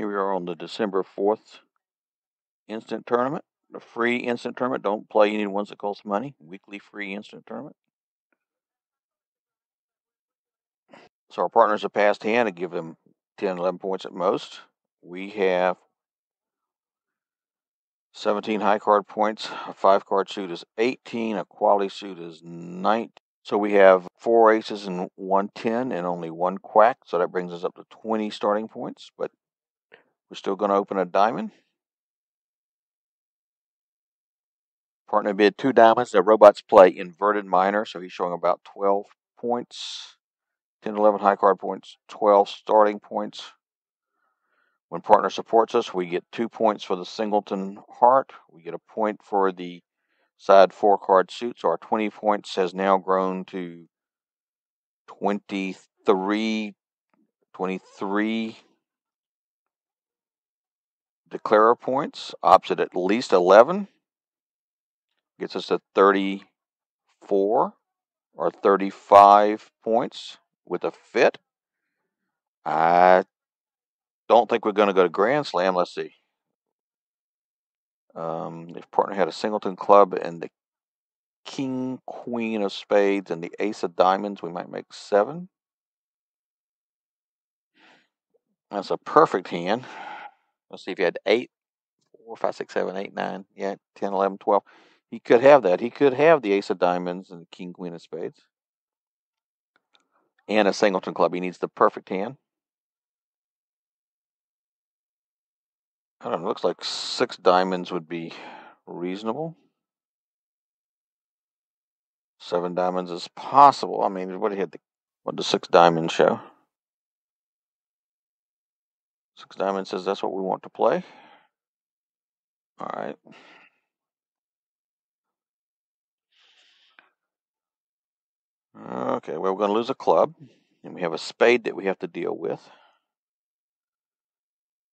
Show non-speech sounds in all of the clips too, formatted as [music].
Here we are on the December 4th instant tournament. The free instant tournament. Don't play any ones that cost money. Weekly free instant tournament. So our partners have passed hand and give them 10, 11 points at most. We have 17 high card points. A five card suit is 18. A quality suit is 19. So we have four aces and one 10 and only one quack. So that brings us up to 20 starting points. But we're still going to open a diamond. Partner bid two diamonds. The robots play inverted minor. So he's showing about 12 points. 10, 11 high card points, 12 starting points. When partner supports us, we get two points for the singleton heart. We get a point for the side four card suit. So our 20 points has now grown to 23, 23 declarer points, opposite at least 11. Gets us to 34 or 35 points with a fit. I don't think we're going to go to Grand Slam. Let's see. Um, if partner had a singleton club and the king, queen of spades, and the ace of diamonds, we might make seven. That's a perfect hand. Let's see if you had eight, four, five, six, seven, eight, nine, yeah, 10, 11, 12. He could have that. He could have the ace of diamonds and the king, queen of spades and a singleton club. He needs the perfect hand. I don't know, looks like six diamonds would be reasonable. Seven diamonds is possible. I mean, what did the what does six diamonds show? Six diamonds says that's what we want to play. All right. Okay, well, we're going to lose a club, and we have a spade that we have to deal with.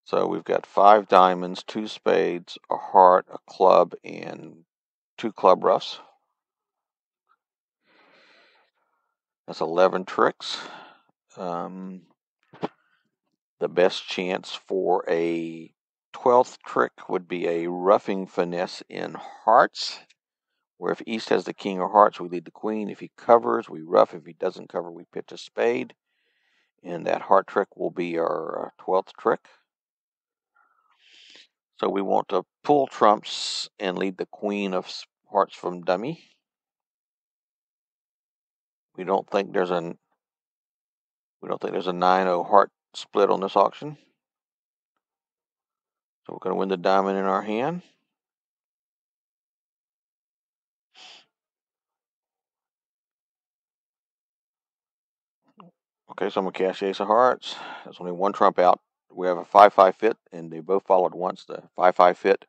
So we've got five diamonds, two spades, a heart, a club, and two club ruffs. That's 11 tricks. Um, the best chance for a 12th trick would be a ruffing finesse in hearts where if East has the king of hearts, we lead the queen. If he covers, we ruff. If he doesn't cover, we pitch a spade. And that heart trick will be our 12th uh, trick. So we want to pull trumps and lead the queen of hearts from dummy. We don't think there's a we don't think there's a 9-0 heart split on this auction. So we're going to win the diamond in our hand. Okay, so I'm going to cash Ace of Hearts. There's only one trump out. We have a 5-5 fit, and they both followed once. The 5-5 fit,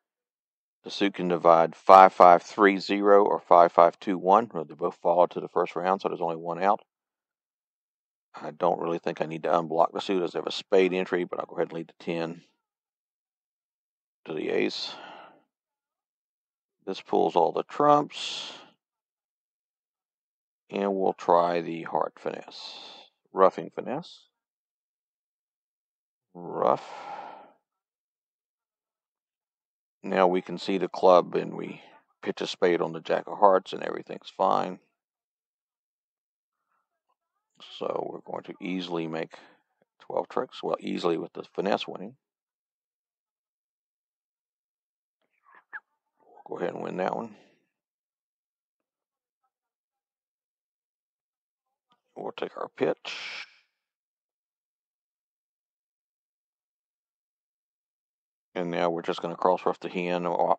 the suit can divide 5-5-3-0 or 5-5-2-1. They both followed to the first round, so there's only one out. I don't really think I need to unblock the suit as they have a spade entry, but I'll go ahead and lead the 10 to the ace. This pulls all the trumps. And we'll try the heart finesse ruffing finesse. Ruff. Now we can see the club and we pitch a spade on the jack of hearts and everything's fine. So we're going to easily make 12 tricks. Well, easily with the finesse winning. We'll go ahead and win that one. We'll take our pitch. And now we're just going to cross ruff the hand. Uh,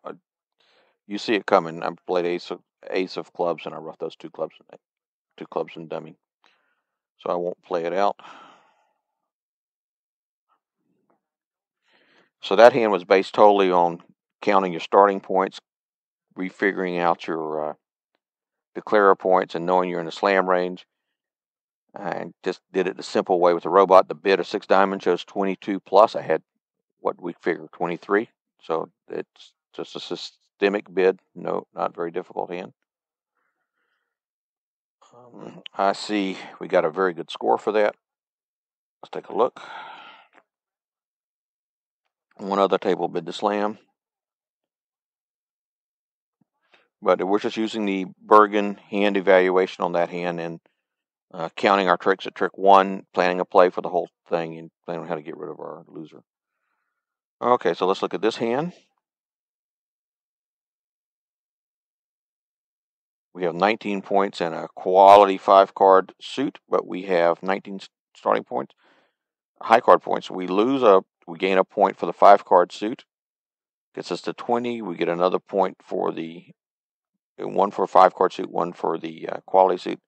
you see it coming. I played ace of, ace of clubs and I ruffed those two clubs, two clubs and dummy. So I won't play it out. So that hand was based totally on counting your starting points, refiguring out your uh, declarer points, and knowing you're in the slam range. I just did it the simple way with the robot. The bid of six diamonds shows 22 plus. I had what we figure 23. So it's just a systemic bid. No, not very difficult hand. I see we got a very good score for that. Let's take a look. One other table bid to slam. But we're just using the Bergen hand evaluation on that hand and uh, counting our tricks at trick one, planning a play for the whole thing, and planning how to get rid of our loser. Okay, so let's look at this hand. We have 19 points and a quality five card suit, but we have 19 starting points, high card points. We lose a, we gain a point for the five card suit. Gets us to 20. We get another point for the one for five card suit, one for the uh, quality suit.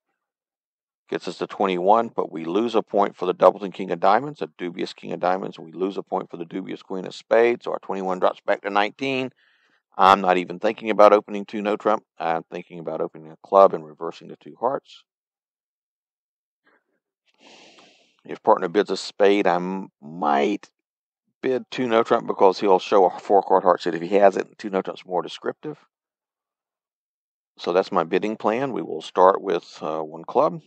Gets us to 21, but we lose a point for the Doubleton King of Diamonds, a dubious King of Diamonds. We lose a point for the dubious Queen of Spades, so our 21 drops back to 19. I'm not even thinking about opening two no trump. I'm thinking about opening a club and reversing the two hearts. If partner bids a spade, I might bid two no trump because he'll show a four card heart suit. If he has it, two no trump's more descriptive. So that's my bidding plan. We will start with uh, one club.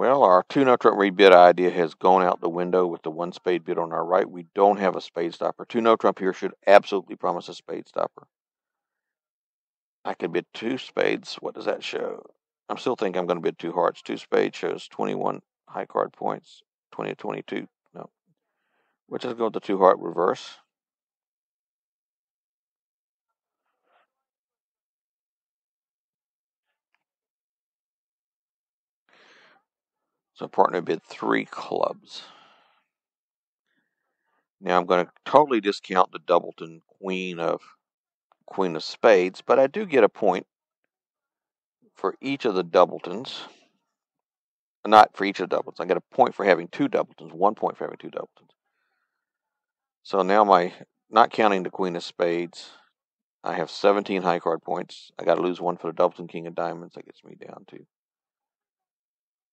Well, our two no trump rebid idea has gone out the window with the one spade bid on our right. We don't have a spade stopper. Two no trump here should absolutely promise a spade stopper. I could bid two spades. What does that show? I'm still thinking I'm going to bid two hearts. Two spades shows 21 high card points, 20 to 22. No. Which is going to two heart reverse. So partner bid three clubs. Now I'm going to totally discount the Doubleton Queen of Queen of Spades, but I do get a point for each of the Doubletons. Not for each of the Doubletons. I get a point for having two Doubletons, one point for having two Doubletons. So now my, not counting the Queen of Spades, I have 17 high card points. I got to lose one for the Doubleton King of Diamonds. That gets me down to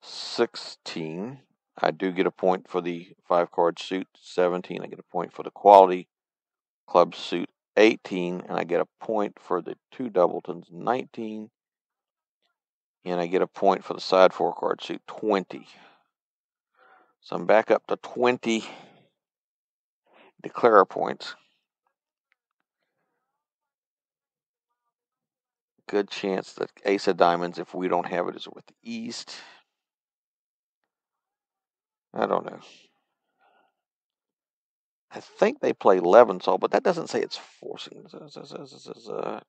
16. I do get a point for the five card suit. 17. I get a point for the quality club suit. 18. And I get a point for the two Doubletons. 19. And I get a point for the side four card suit. 20. So I'm back up to 20 declarer points. Good chance that ace of diamonds, if we don't have it, is with the east. I don't know. I think they play Lebensohl, but that doesn't say it's forcing. Uh,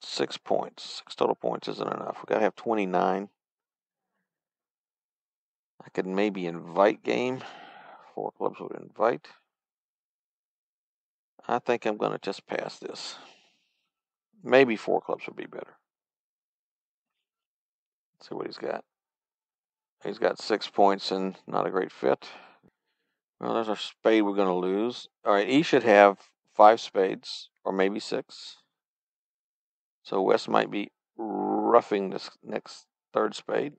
six points. Six total points isn't enough. We've gotta have 29. I could maybe invite game. Four clubs would invite. I think I'm going to just pass this. Maybe four clubs would be better. Let's see what he's got. He's got six points and not a great fit. Well, there's our spade we're going to lose. All right, he should have five spades or maybe six. So West might be ruffing this next third spade.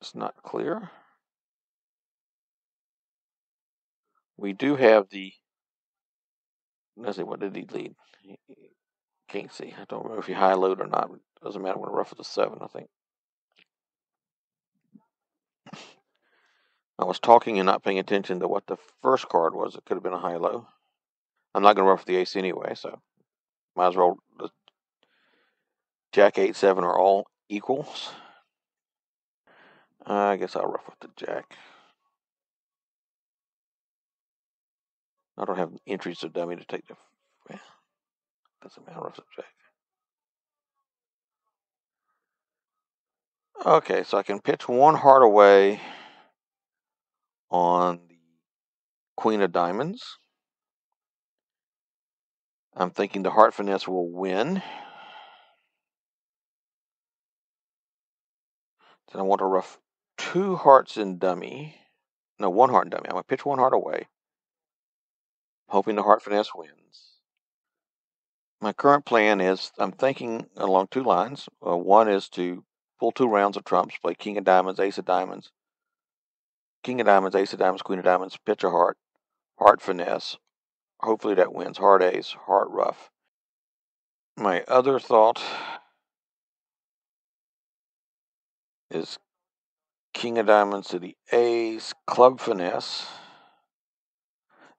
It's not clear. We do have the Let's see, what did he lead? Can't see. I don't remember if he high load or not. Doesn't matter when ruff with a seven, I think. I was talking and not paying attention to what the first card was. It could have been a high low. I'm not going to ruff with the ace anyway, so might as well. The jack, eight, seven are all equals. I guess I'll ruff with the jack. I don't have entries of dummy to take the. Well, doesn't matter if it's Okay, so I can pitch one heart away on the Queen of Diamonds. I'm thinking the Heart Finesse will win. Then I want to ruff two hearts in dummy. No, one heart in dummy. I'm going to pitch one heart away hoping the Heart Finesse wins. My current plan is I'm thinking along two lines. Uh, one is to pull two rounds of trumps, play King of Diamonds, Ace of Diamonds, King of Diamonds, Ace of Diamonds, Queen of Diamonds, pitch a heart, heart finesse. Hopefully that wins. Heart ace, heart ruff. My other thought is King of Diamonds to the ace, club finesse,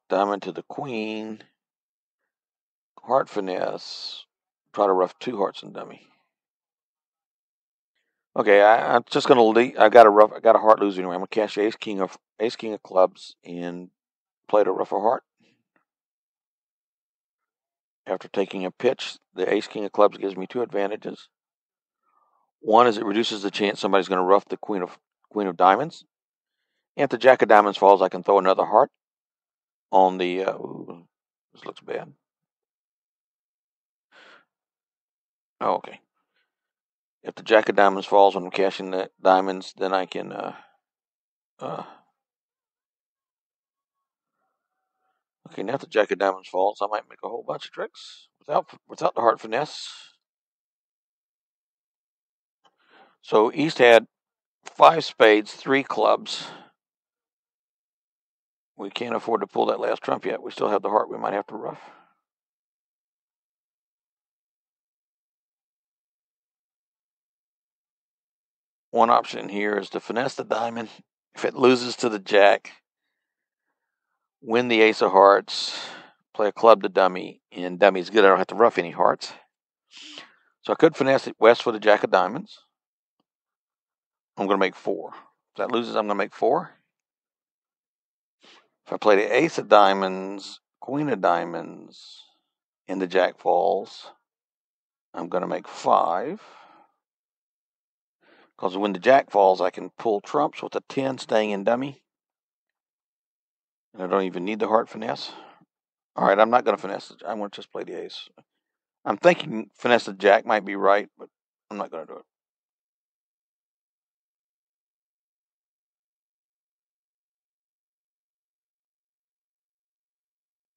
diamond to the queen, heart finesse, try to ruff two hearts and dummy. Okay, I, am just gonna leave. I got a ruff. I got a heart loser anyway. I'm gonna cash ace king of ace king of clubs and play to ruff a heart. After taking a pitch, the ace king of clubs gives me two advantages. One is it reduces the chance somebody's going to ruff the queen of queen of diamonds. And if the jack of diamonds falls, I can throw another heart on the. Uh, ooh, this looks bad. Oh, okay. If the jack of diamonds falls when I'm cashing the diamonds, then I can. Uh, uh, okay, now if the jack of diamonds falls, I might make a whole bunch of tricks without without the heart finesse. So East had five spades, three clubs. We can't afford to pull that last trump yet. We still have the heart we might have to ruff. One option here is to finesse the diamond. If it loses to the jack, win the ace of hearts, play a club to dummy, and dummy's good. I don't have to ruff any hearts. So I could finesse it west for the jack of diamonds. I'm going to make four. If that loses, I'm going to make four. If I play the ace of diamonds, queen of diamonds, and the jack falls, I'm going to make five. Because when the jack falls, I can pull trumps with a 10 staying in dummy. And I don't even need the heart finesse. All right, I'm not going to finesse it. I'm going to just play the ace. I'm thinking finesse the jack might be right, but I'm not going to do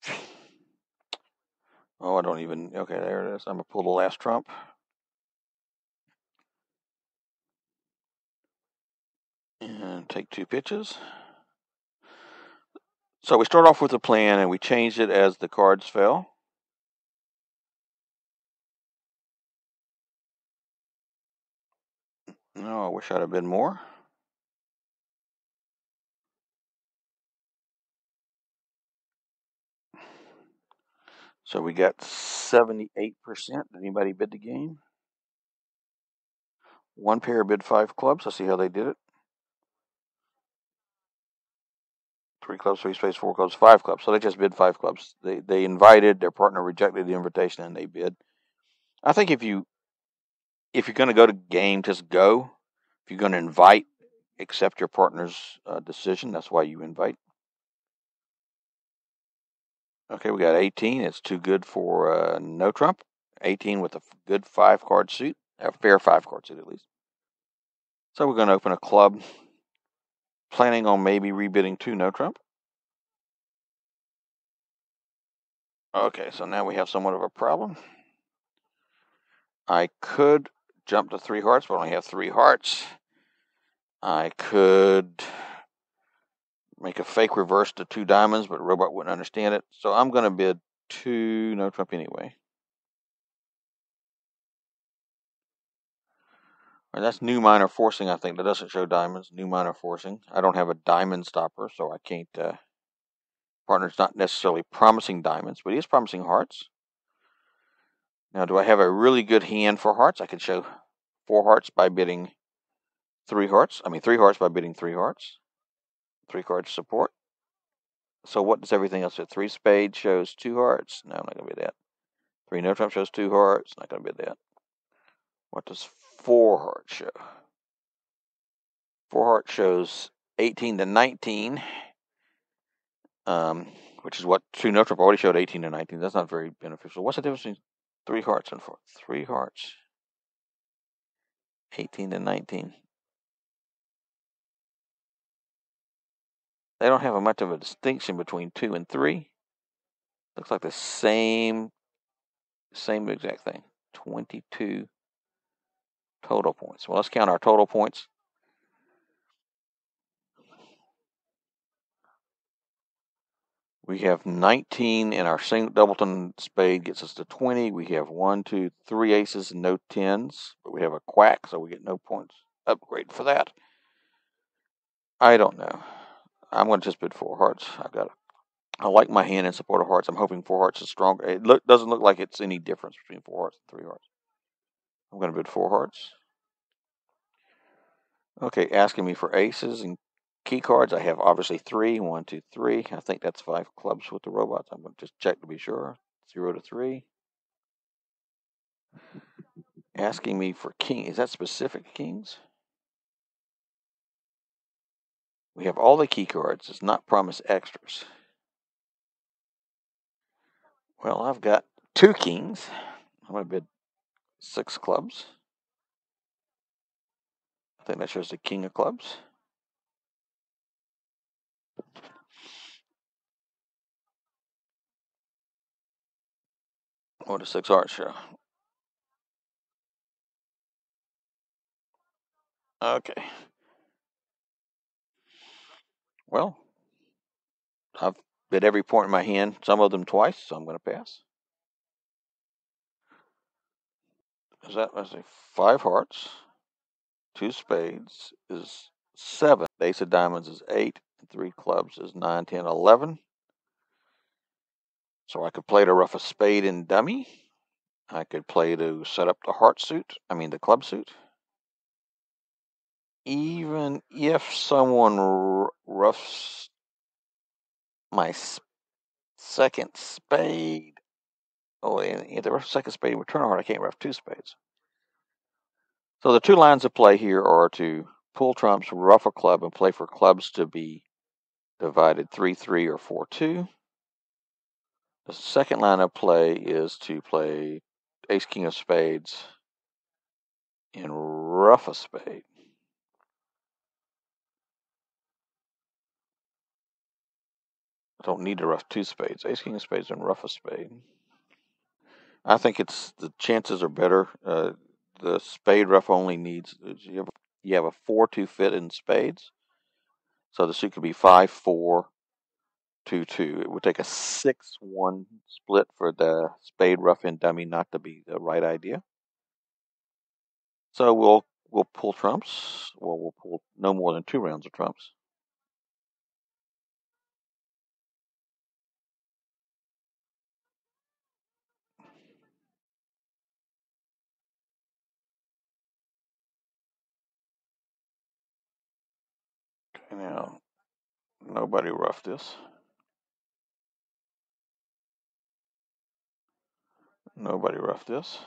it. [sighs] Oh, I don't even. Okay, there it is. I'm going to pull the last trump. And take two pitches. So we start off with a plan and we changed it as the cards fell. No, I wish I'd have been more. So we got 78%. Did anybody bid the game? One pair bid five clubs. Let's see how they did it. Three clubs, three space, four clubs, five clubs. So they just bid five clubs. They they invited, their partner rejected the invitation, and they bid. I think if you if you're going to go to game, just go. If you're going to invite, accept your partner's uh, decision. That's why you invite. Okay, we got 18. It's too good for uh, no trump. 18 with a good five card suit, a fair five card suit at least. So we're going to open a club planning on maybe rebidding two no trump. Okay, so now we have somewhat of a problem. I could jump to three hearts, but I only have three hearts. I could make a fake reverse to two diamonds, but robot wouldn't understand it. So I'm going to bid two no trump anyway. That's new minor forcing, I think. That doesn't show diamonds. New minor forcing. I don't have a diamond stopper, so I can't. Uh, partner's not necessarily promising diamonds, but he is promising hearts. Now, do I have a really good hand for hearts? I can show four hearts by bidding three hearts. I mean, three hearts by bidding three hearts. Three cards support. So what does everything else do? Three spades shows two hearts. No, I'm not going to bid that. Three no trump shows two hearts. Not going to bid that. What does four heart show. Four heart shows 18 to 19, um, which is what two no trump already showed 18 to 19. That's not very beneficial. What's the difference between three hearts and four? Three hearts, 18 to 19. They don't have a much of a distinction between two and three. Looks like the same, same exact thing. 22 Total points. Well, let's count our total points. We have 19 in our single doubleton spade gets us to 20. We have one, two, three aces and no tens, but we have a quack, so we get no points upgrade for that. I don't know. I'm going to just bid four hearts. I've got. I like my hand in support of hearts. I'm hoping four hearts is stronger. It look, doesn't look like it's any difference between four hearts and three hearts. I'm going to bid four hearts. Okay, asking me for aces and key cards. I have obviously three. One, two, three. I think that's five clubs with the robots. I'm going to just check to be sure. Zero to three. Asking me for king. Is that specific kings? We have all the key cards. It's not promise extras. Well, I've got two kings. I'm going to bid six clubs. I think that shows the king of clubs. What does six art show? Okay. Well, I've bid every point in my hand, some of them twice, so I'm going to pass. Is that, let's see, five hearts, two spades is seven, ace of diamonds is eight, three clubs is nine, ten, eleven. So I could play to ruff a spade and dummy. I could play to set up the heart suit, I mean the club suit even if someone ruffs my second spade, oh, if the ruff second spade with turn heart, I can't ruff two spades. So the two lines of play here are to pull trumps, ruff a club, and play for clubs to be divided 3 3 or 4 2. The second line of play is to play ace king of spades and ruff a spade. I don't need to ruff two spades. Ace king of spades and ruff a spade. I think it's the chances are better. Uh, the spade ruff only needs you have, you have a four two fit in spades, so the suit could be five four two two. It would take a six one split for the spade ruff and dummy not to be the right idea. So we'll we'll pull trumps. Well, we'll pull no more than two rounds of trumps. Now, nobody ruffed this. Nobody ruffed this.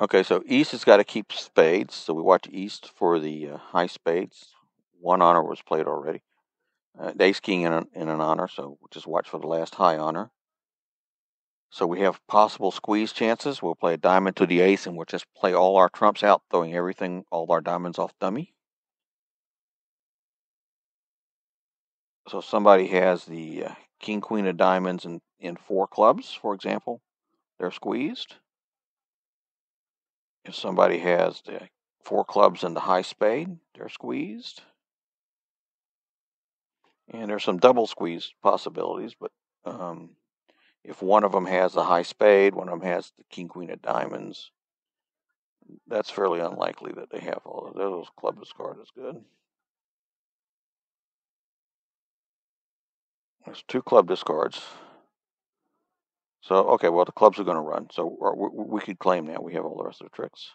Okay, so East has got to keep spades. So we watch East for the uh, high spades. One honor was played already. Uh, ace King in, in an honor, so we'll just watch for the last high honor. So we have possible squeeze chances. We'll play a diamond to the ace, and we'll just play all our trumps out, throwing everything, all our diamonds off dummy. So somebody has the uh, king, queen of diamonds in, in four clubs, for example. They're squeezed. If somebody has the four clubs and the high spade, they're squeezed. And there's some double squeeze possibilities, but um, if one of them has the high spade, one of them has the king queen of diamonds, that's fairly unlikely that they have all of those. Club discard is good. There's two club discards. So, okay, well, the clubs are going to run. So we, we could claim that we have all the rest of the tricks.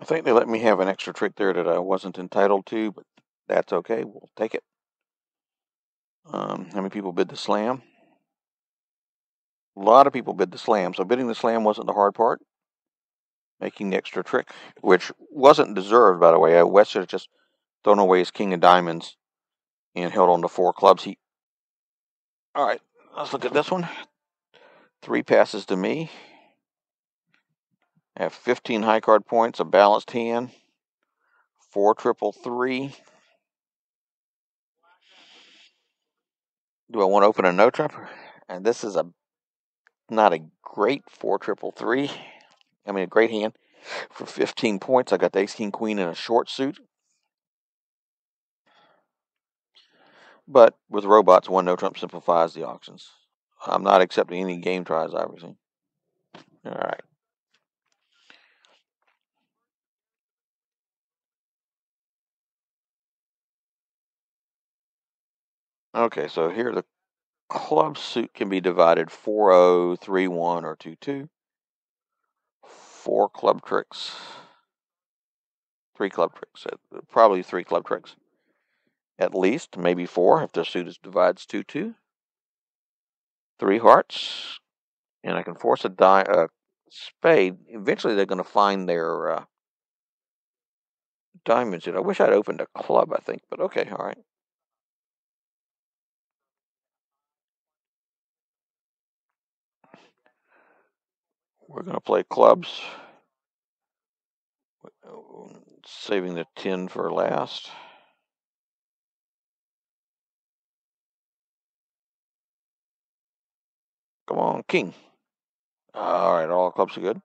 I think they let me have an extra trick there that I wasn't entitled to, but that's okay. We'll take it. Um, how many people bid the slam? A lot of people bid the slam, so bidding the slam wasn't the hard part. Making the extra trick, which wasn't deserved, by the way. West should have just thrown away his king of diamonds and held on to four clubs. He. All right, let's look at this one. Three passes to me. I have 15 high card points, a balanced hand, four triple three. Do I want to open a no trump? And this is a not a great four triple three. I mean, a great hand for 15 points. I got the ace king queen in a short suit. But with robots, one no trump simplifies the auctions. I'm not accepting any game tries, obviously. All right. Okay, so here the club suit can be divided 4 0, 3 1, or 2 2. Four club tricks. Three club tricks. Uh, probably three club tricks. At least, maybe four if the suit is divides 2 2. Three hearts. And I can force a die, a spade. Eventually, they're going to find their uh, diamonds. I wish I'd opened a club, I think, but okay, all right. We're going to play clubs. Saving the 10 for last. Come on, king. All right, all clubs are good.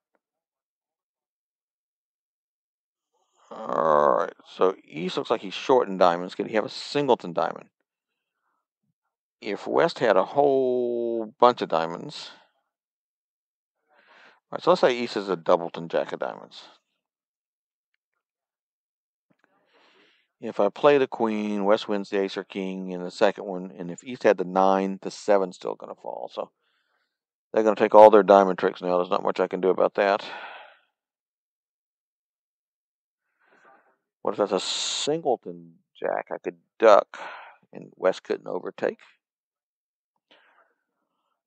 All right, so East looks like he's short in diamonds. Could he have a singleton diamond? If West had a whole bunch of diamonds, all right, so let's say East is a doubleton jack of diamonds. If I play the queen, West wins the ace or king in the second one, and if East had the nine, the seven's still going to fall. So they're going to take all their diamond tricks now. There's not much I can do about that. What if that's a singleton jack? I could duck, and West couldn't overtake.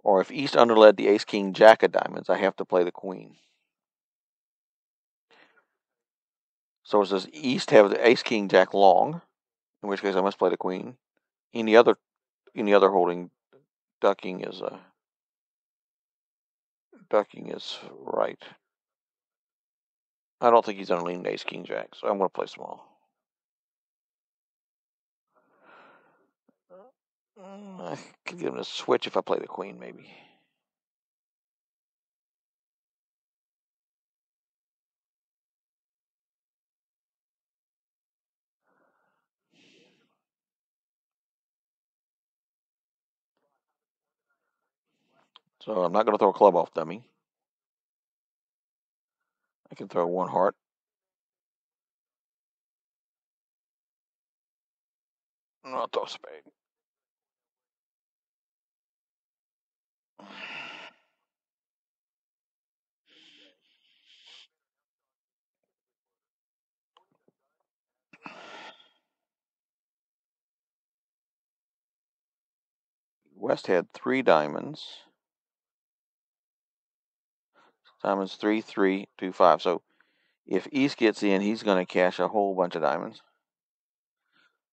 Or if East underled the ace king jack of diamonds, I have to play the queen. So it says East have the ace king jack long, in which case I must play the queen. Any other any other holding ducking is a uh, ducking is right. I don't think he's gonna lean ace king jack, so I'm gonna play small. Mm, Mm, I could give him a switch if I play the queen, maybe. So I'm not going to throw a club off dummy. I can throw one heart. I'll throw a spade. West had three diamonds. Diamonds three, three, two, five. So if East gets in, he's going to cash a whole bunch of diamonds.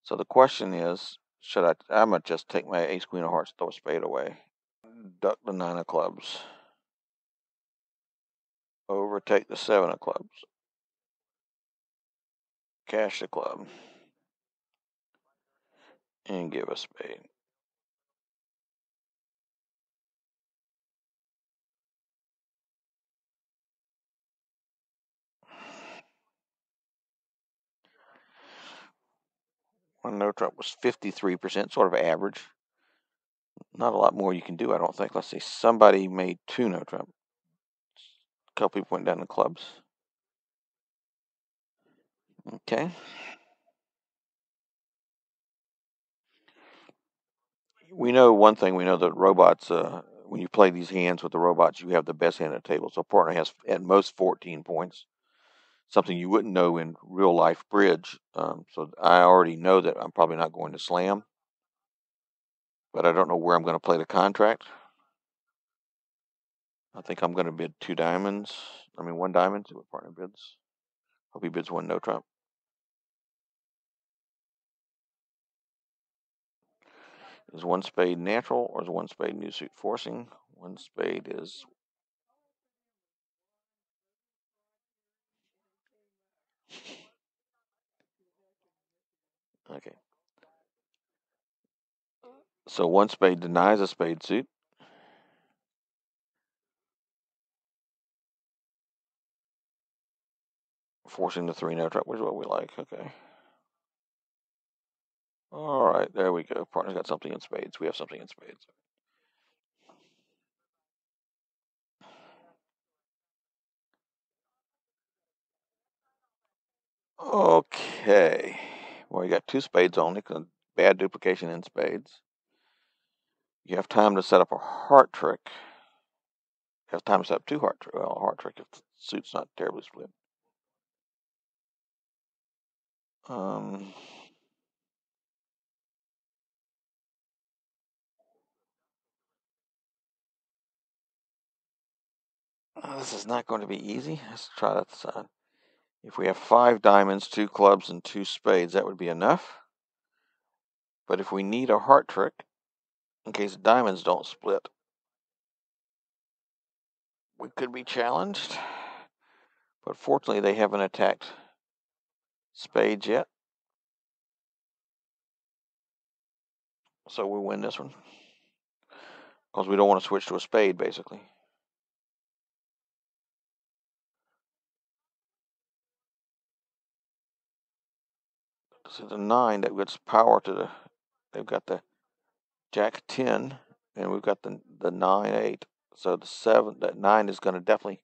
So the question is, should I? I'm gonna just take my ace queen of hearts, throw a spade away, duck the nine of clubs, overtake the seven of clubs, cash the club, and give a spade. One no trump was 53%, sort of average. Not a lot more you can do, I don't think. Let's see. Somebody made two no trump. A couple people went down to clubs. Okay. We know one thing. We know that robots, uh, when you play these hands with the robots, you have the best hand at the table. So partner has at most 14 points something you wouldn't know in real life bridge. Um, so I already know that I'm probably not going to slam, but I don't know where I'm going to play the contract. I think I'm going to bid two diamonds. I mean, one diamond. See what partner bids. Hope he bids one no trump. Is one spade natural or is one spade new suit forcing? One spade is [laughs] okay. So one spade denies a spade suit. Forcing the three no trump, which is what we like. Okay. All right, there we go. Partner's got something in spades. We have something in spades. Okay. Well, you got two spades only, bad duplication in spades. You have time to set up a heart trick. You have time to set up two heart trick. Well, a heart trick if the suit's not terribly split. Um, uh, this is not going to be easy. Let's try that side. If we have five diamonds, two clubs, and two spades, that would be enough. But if we need a heart trick, in case diamonds don't split, we could be challenged. But fortunately, they haven't attacked spades yet. So we win this one. Because we don't want to switch to a spade, basically. See the nine that gets power to the. They've got the jack ten, and we've got the the nine eight. So the seven, that nine is going to definitely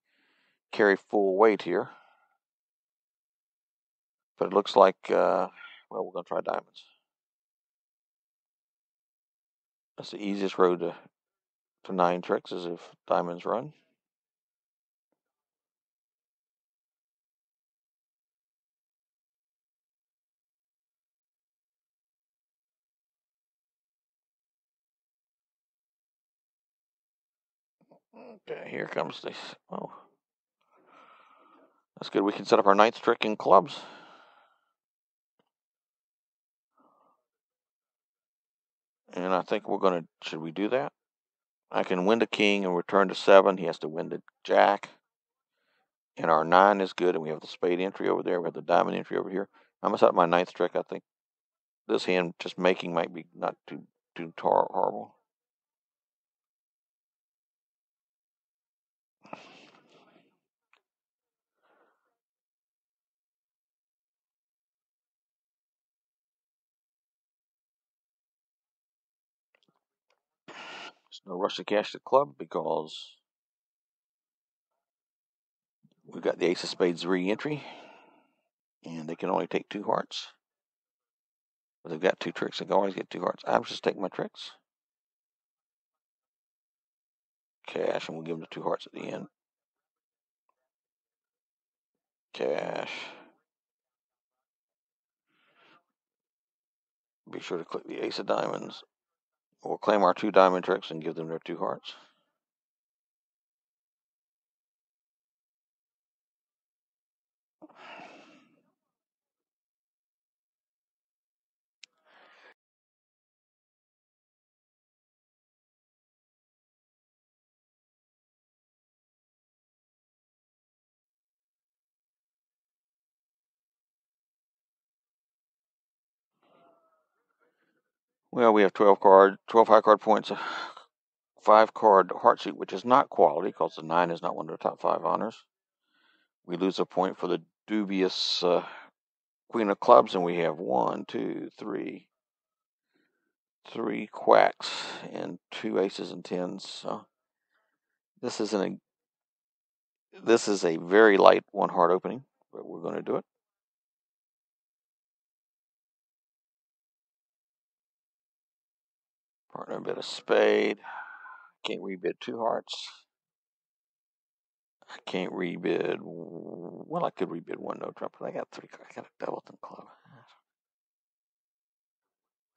carry full weight here. But it looks like, uh, well, we're going to try diamonds. That's the easiest road to, to nine tricks is if diamonds run. Okay, here comes this. Oh, that's good. We can set up our ninth trick in clubs. And I think we're going to, should we do that? I can win the king and return to seven. He has to win the jack. And our nine is good. And we have the spade entry over there. We have the diamond entry over here. I'm going to set up my ninth trick. I think this hand just making might be not too, too tar- horrible. No rush to cash the club because we've got the ace of spades re-entry. And they can only take two hearts. But they've got two tricks. They can always get two hearts. I'm just taking my tricks. Cash, and we'll give them the two hearts at the end. Cash. Be sure to click the ace of diamonds. We'll claim our two diamond tricks and give them their two hearts. Well, we have 12 card, 12 high card points, five card heart suit, which is not quality because the nine is not one of the top five honors. We lose a point for the dubious uh, queen of clubs, and we have one, two, three, three quacks and two aces and tens. So this isn't a this is a very light one heart opening, but we're going to do it. Partner a bit of spade. Can't rebid two hearts. I can't rebid. Well, I could rebid one no trump, but I got three. I got a Doubleton club.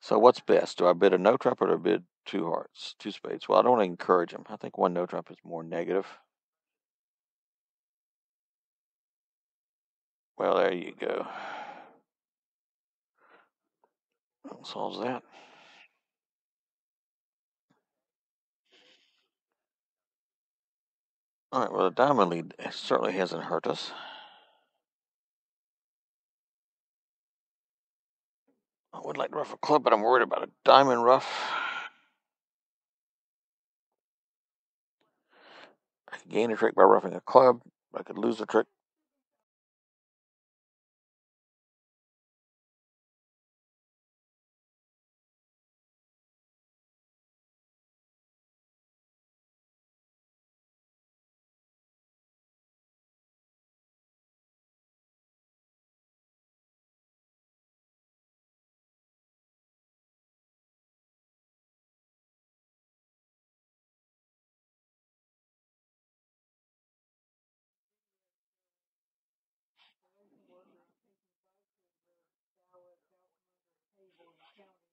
So what's best? Do I bid a no trump or do I bid two hearts, two spades? Well, I don't want to encourage him. I think one no trump is more negative. Well, there you go. That solves that. All right, well, the diamond lead eh, certainly hasn't hurt us. I would like to ruff a club, but I'm worried about a diamond ruff. I could gain a trick by ruffing a club. I could lose a trick county.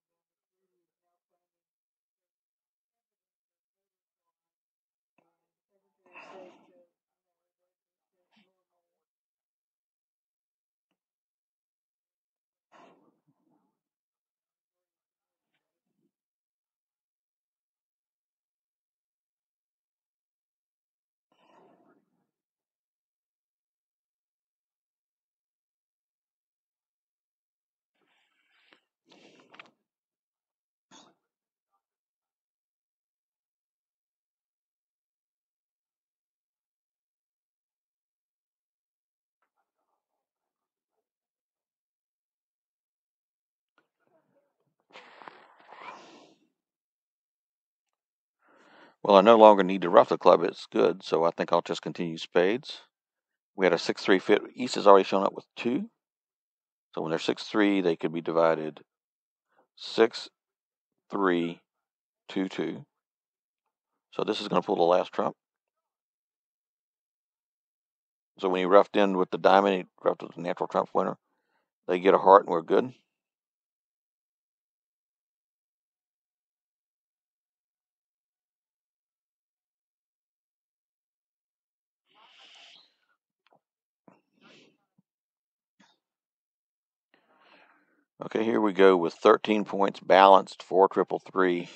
Well, I no longer need to ruff the club. It's good, so I think I'll just continue spades. We had a 6-3 fit. East has already shown up with 2. So when they're 6-3, they could be divided 6, 3, 2, 2. So this is going to pull the last trump. So when he ruffed in with the diamond, he ruffed with the natural trump winner. They get a heart and we're good. Okay, here we go with 13 points balanced, 4 triple three.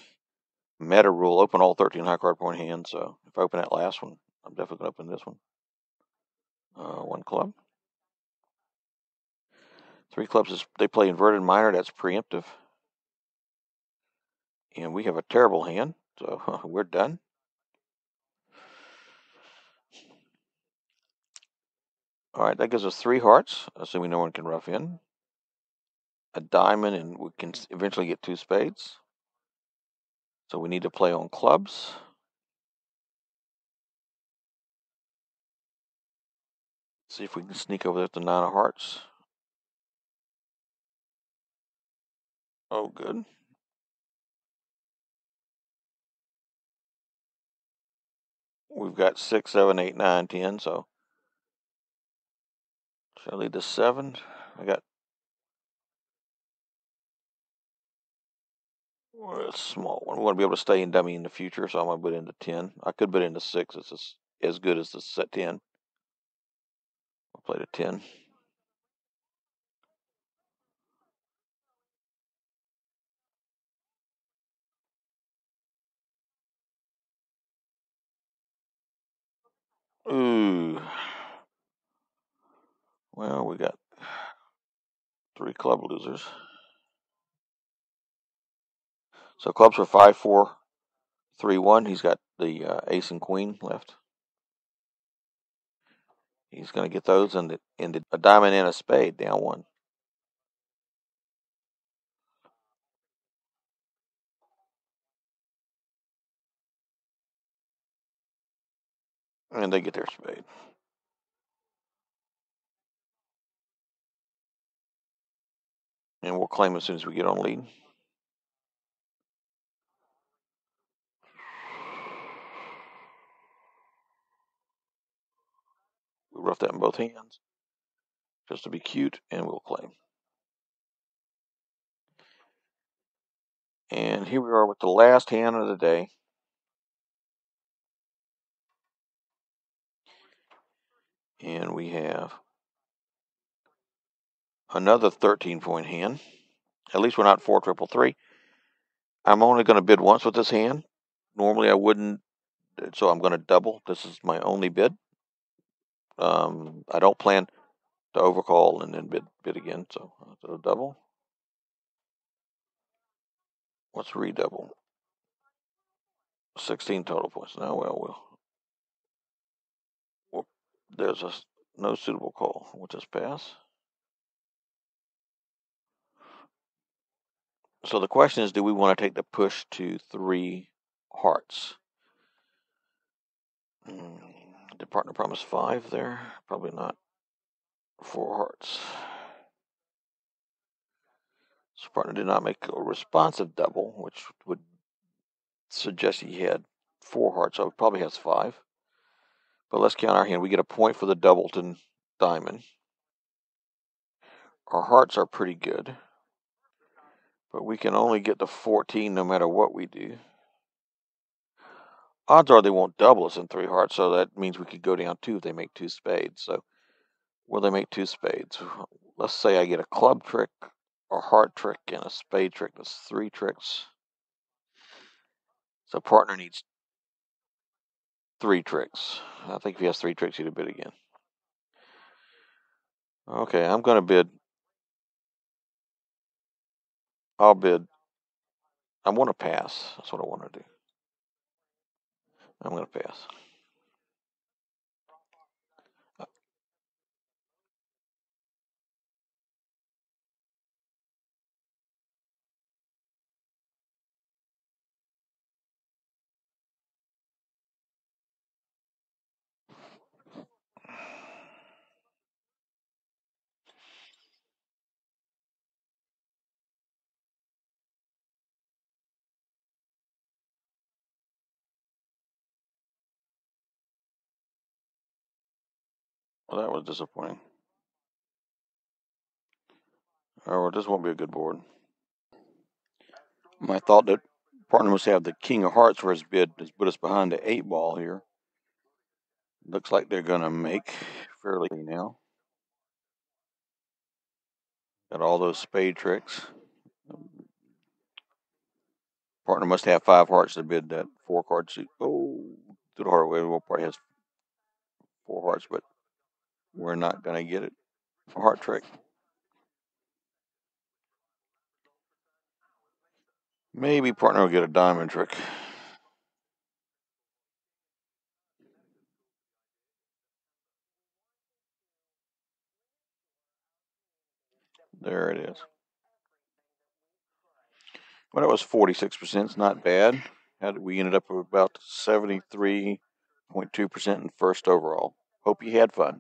Meta rule, open all 13 high card point hands. So if I open that last one, I'm definitely going to open this one. Uh, one club. Three clubs, is, they play inverted minor, that's preemptive. And we have a terrible hand, so [laughs] we're done. All right, that gives us three hearts, assuming no one can ruff in. A diamond, and we can eventually get two spades. So we need to play on clubs. See if we can sneak over there to nine of hearts. Oh, good. We've got six, seven, eight, nine, ten. So shall I lead to seven? I got a small one. We want to be able to stay in dummy in the future, so I'm gonna put into ten. I could put into six. It's as, as good as the set ten. I'll play to ten. Ooh. Well, we got three club losers. So clubs are five, four, three, one. He's got the uh, ace and queen left. He's going to get those and the, and the, a diamond and a spade down one. And they get their spade. And we'll claim as soon as we get on lead. That in both hands just to be cute, and we'll claim. And here we are with the last hand of the day. And we have another 13 point hand. At least we're not 4 triple three. I'm only going to bid once with this hand. Normally I wouldn't so I'm going to double. This is my only bid. Um, I don't plan to overcall and then bid bid again. So, so double. What's redouble? 16 total points. Now, well, we'll, well there's a no suitable call. We'll just pass. So the question is, do we want to take the push to three hearts? Mm, partner promise five there? Probably not. Four hearts. So partner did not make a responsive double, which would suggest he had four hearts, so it probably has five. But let's count our hand. We get a point for the doubleton diamond. Our hearts are pretty good. But we can only get to 14 no matter what we do. Odds are they won't double us in three hearts, so that means we could go down two if they make two spades. So will they make two spades? [sighs] Let's say I get a club trick, a heart trick, and a spade trick. That's three tricks. So partner needs three tricks. I think if he has three tricks, he'd bid again. Okay, I'm going to bid. I'll bid. I want to pass. That's what I want to do. I'm going to pass. Well, that was disappointing. Oh, this won't be a good board. My thought that partner must have the king of hearts for his bid has put us behind the eight ball here. Looks like they're going to make fairly now. Got all those spade tricks. Partner must have five hearts to bid that four card suit. Oh, to the hard way. Well, probably has four hearts, but we're not going to get it. A heart trick. Maybe partner will get a diamond trick. There it is. Well, that was 46%. It's not bad. We ended up with about 73.2% in first overall. Hope you had fun.